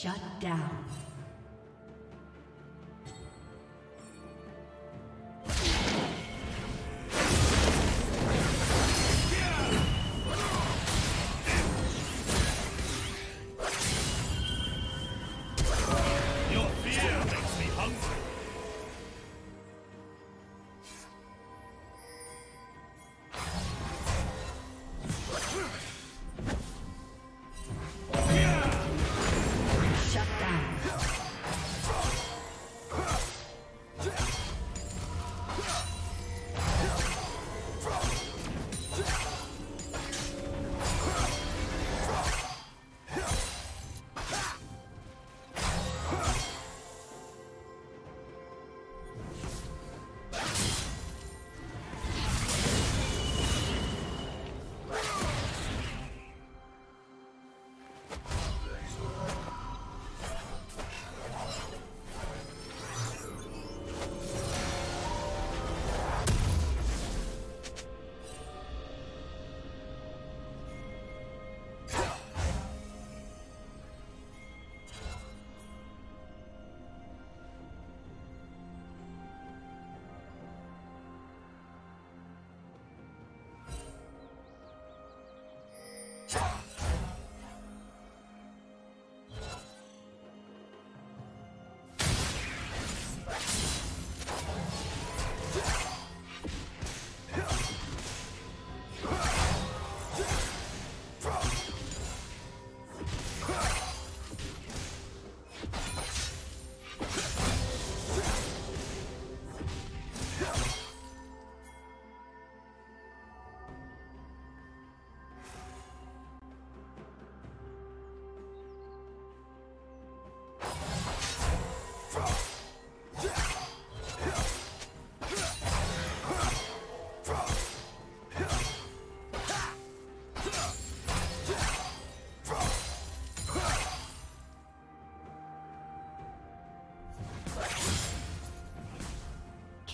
Shut down.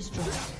Destroyed.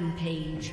Rampage.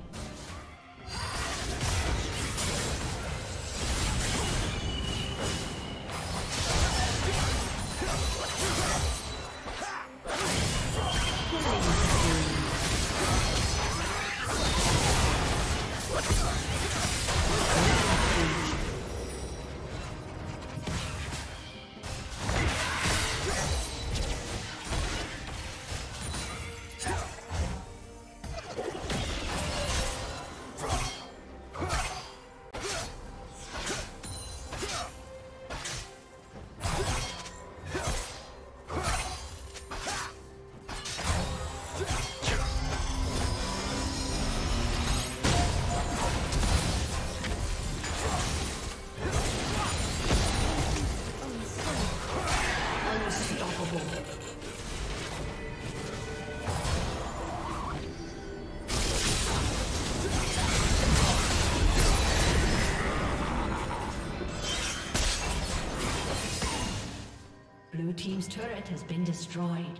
Has been destroyed.